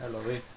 Ya lo vi.